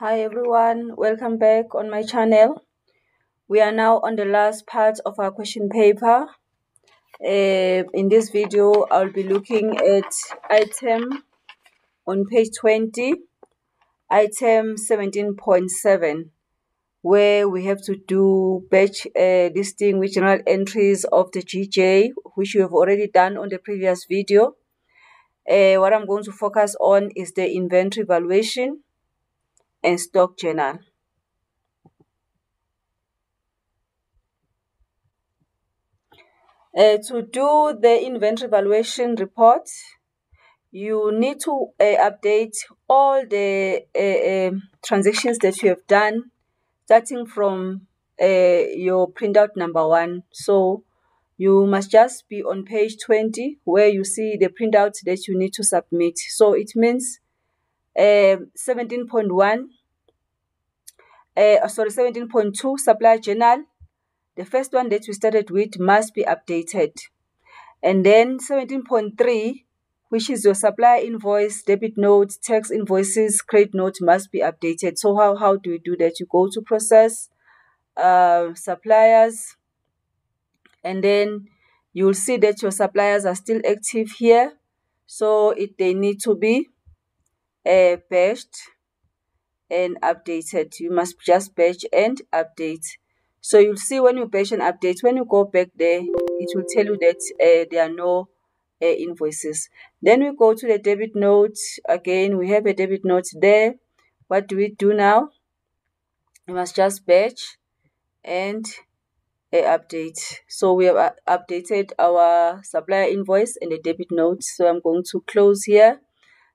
Hi everyone, welcome back on my channel. We are now on the last part of our question paper. Uh, in this video, I'll be looking at item on page 20, item 17.7, where we have to do batch uh, listing with general entries of the GJ, which you have already done on the previous video. Uh, what I'm going to focus on is the inventory valuation and stock journal. Uh, to do the inventory valuation report, you need to uh, update all the uh, transactions that you have done, starting from uh, your printout number one. So you must just be on page 20 where you see the printout that you need to submit. So it means um, 17.1, uh, sorry, 17.2 supply journal. The first one that we started with must be updated. And then 17.3, which is your supply invoice, debit note, tax invoices, credit note must be updated. So how, how do we do that? You go to process, uh, suppliers, and then you'll see that your suppliers are still active here. So it they need to be uh, batched and updated. You must just batch and update. So you'll see when you batch and update, when you go back there, it will tell you that uh, there are no uh, invoices. Then we go to the debit note. Again, we have a debit note there. What do we do now? We must just batch and uh, update. So we have uh, updated our supplier invoice and the debit note. So I'm going to close here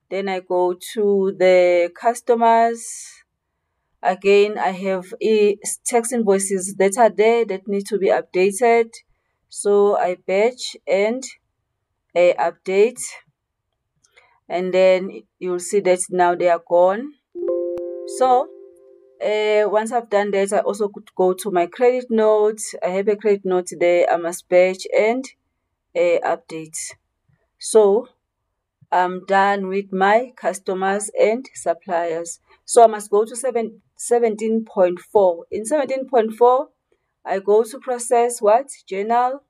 then I go to the customers. Again, I have e tax invoices that are there that need to be updated. So I batch and I update. And then you'll see that now they are gone. So uh, once I've done that, I also could go to my credit note. I have a credit note there. I must batch and uh, update. So I'm done with my customers and suppliers. So I must go to 7, 17.4. In 17.4, I go to process what? Journal.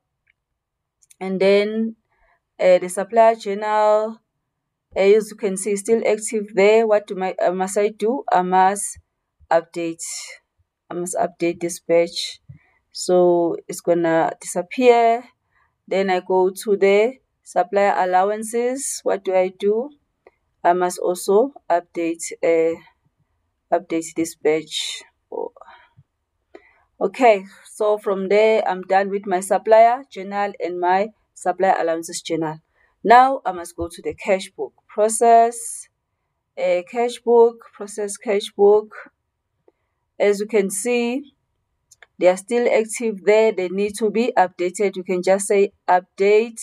And then uh, the supplier journal, as you can see, still active there. What do my, uh, must I do? I must update. I must update this page. So it's gonna disappear. Then I go to the supplier allowances what do i do? I must also update uh, update this page okay so from there i'm done with my supplier journal and my supplier allowances journal. Now i must go to the cash book process. A cash book process cash book as you can see they are still active there. They need to be updated. You can just say update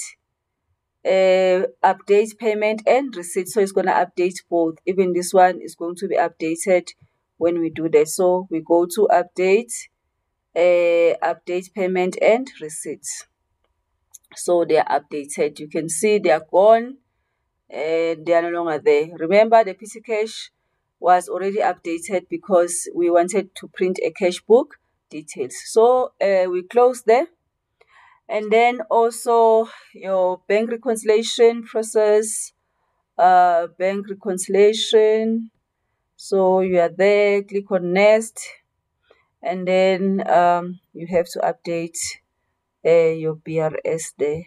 uh, update payment and receipt. So it's going to update both. Even this one is going to be updated when we do that. So we go to update uh, update payment and receipts so they are updated. You can see they are gone and they are no longer there. Remember the pc cash was already updated because we wanted to print a cash book details. So uh, we close there and then also your bank reconciliation process uh bank reconciliation. So you are there click on next. And then um you have to update uh, your brs there.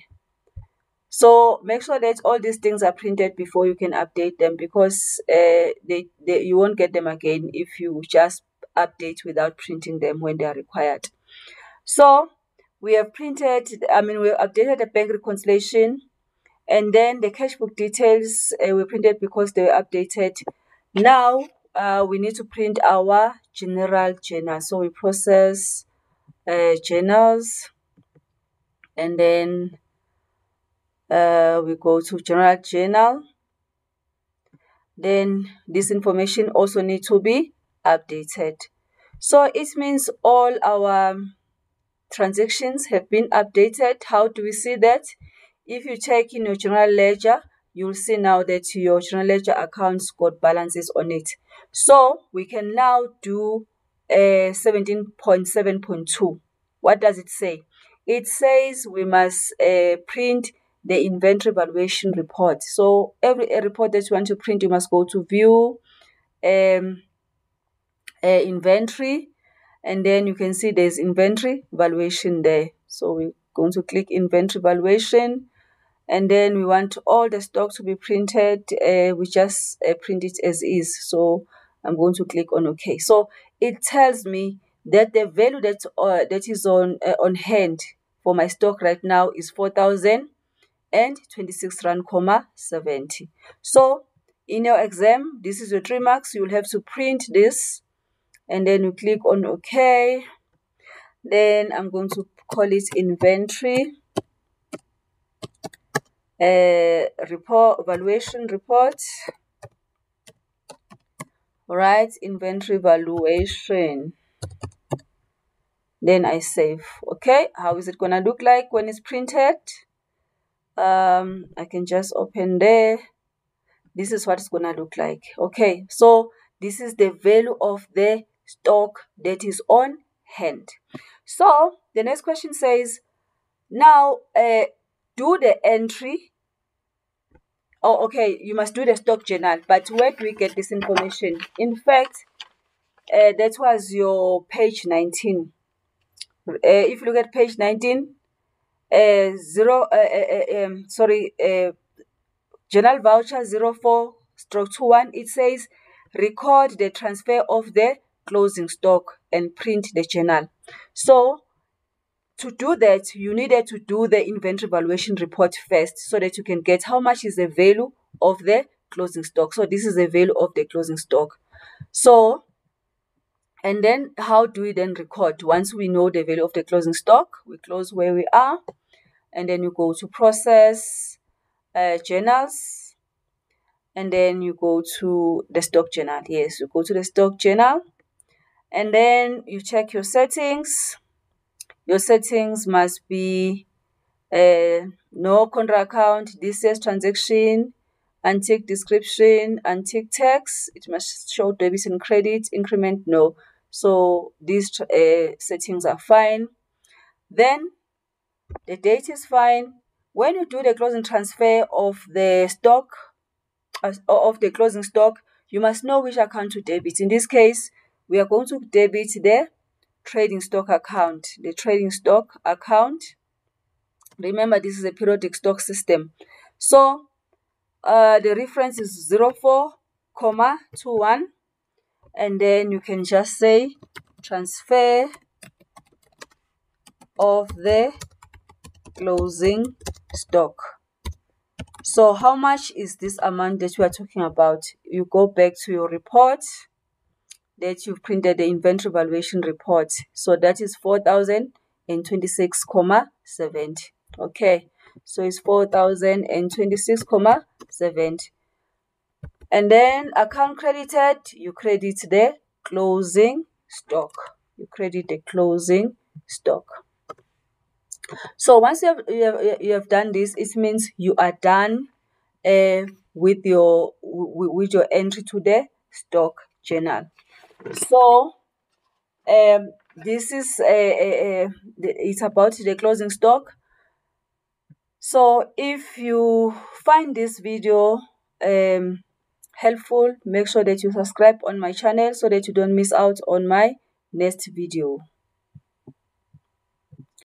So make sure that all these things are printed before you can update them because uh, they, they you won't get them again if you just update without printing them when they are required. So we have printed, I mean, we updated the bank reconciliation and then the cash book details uh, were printed because they were updated. Now uh, we need to print our general journal. So we process uh, journals and then uh, we go to general journal. Then this information also need to be updated. So it means all our transactions have been updated. How do we see that? If you check in your general ledger, you'll see now that your general ledger account's got balances on it. So we can now do uh, 17.7.2. What does it say? It says we must uh, print the inventory valuation report. So every report that you want to print, you must go to view um, uh, inventory and then you can see there's inventory valuation there. So we're going to click inventory valuation and then we want all the stock to be printed. Uh, we just uh, print it as is. So I'm going to click on OK. So it tells me that the value that uh, that is on uh, on hand for my stock right now is 4,026 rand, comma 70. So in your exam, this is your three marks. You'll have to print this and then you click on OK. Then I'm going to call it inventory uh, report valuation report. All right inventory valuation. Then I save. Okay how is it gonna look like when it's printed? Um I can just open there. This is what it's gonna look like. Okay so this is the value of the stock that is on hand. So the next question says now uh, do the entry oh okay you must do the stock journal but where do we get this information? In fact uh, that was your page 19 uh, if you look at page 19 uh, zero uh, uh, um, sorry journal voucher 04 stroke 21 it says record the transfer of the closing stock and print the journal so to do that, you needed to do the inventory valuation report first so that you can get how much is the value of the closing stock. So this is the value of the closing stock. So, and then how do we then record? Once we know the value of the closing stock, we close where we are, and then you go to process uh, journals, and then you go to the stock journal. Yes, you go to the stock journal, and then you check your settings your settings must be uh, no contra account, DCS transaction, untick description, untick text. It must show debit and credit, increment no. So these uh, settings are fine. Then the date is fine. When you do the closing transfer of the stock, uh, of the closing stock, you must know which account to debit. In this case, we are going to debit the trading stock account. The trading stock account, remember this is a periodic stock system. So uh, the reference is 04, comma 21 and then you can just say transfer of the closing stock. So how much is this amount that we are talking about? You go back to your report that you've printed the inventory valuation report. So that is 4,026,70. Okay, so it's 4,026,70. And then account credited, you credit the closing stock. You credit the closing stock. So once you have, you have, you have done this, it means you are done uh, with your with your entry to the stock journal. So, um, this is a, a, a, it's about the closing stock. So, if you find this video um, helpful, make sure that you subscribe on my channel so that you don't miss out on my next video.